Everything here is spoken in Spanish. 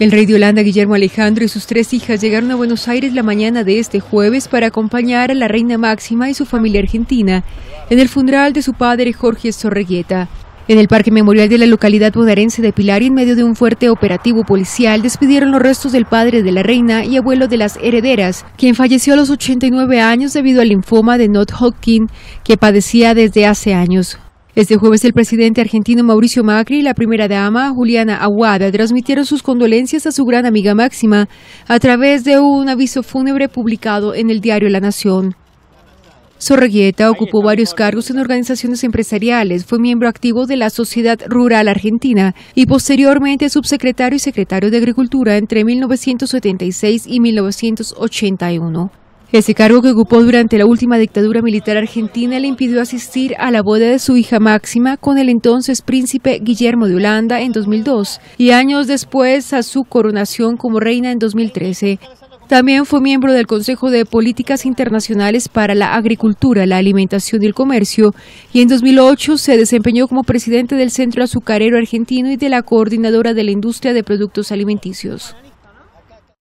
El rey de Holanda, Guillermo Alejandro, y sus tres hijas llegaron a Buenos Aires la mañana de este jueves para acompañar a la reina Máxima y su familia argentina en el funeral de su padre Jorge Sorreguieta. En el Parque Memorial de la localidad bonaerense de Pilar y en medio de un fuerte operativo policial despidieron los restos del padre de la reina y abuelo de las herederas, quien falleció a los 89 años debido al linfoma de Not Hodgkin que padecía desde hace años. Este jueves el presidente argentino Mauricio Macri y la primera dama Juliana Aguada transmitieron sus condolencias a su gran amiga Máxima a través de un aviso fúnebre publicado en el diario La Nación. Sorreguieta ocupó varios cargos en organizaciones empresariales, fue miembro activo de la Sociedad Rural Argentina y posteriormente subsecretario y secretario de Agricultura entre 1976 y 1981. Ese cargo que ocupó durante la última dictadura militar argentina le impidió asistir a la boda de su hija máxima con el entonces príncipe Guillermo de Holanda en 2002 y años después a su coronación como reina en 2013. También fue miembro del Consejo de Políticas Internacionales para la Agricultura, la Alimentación y el Comercio y en 2008 se desempeñó como presidente del Centro Azucarero Argentino y de la Coordinadora de la Industria de Productos Alimenticios.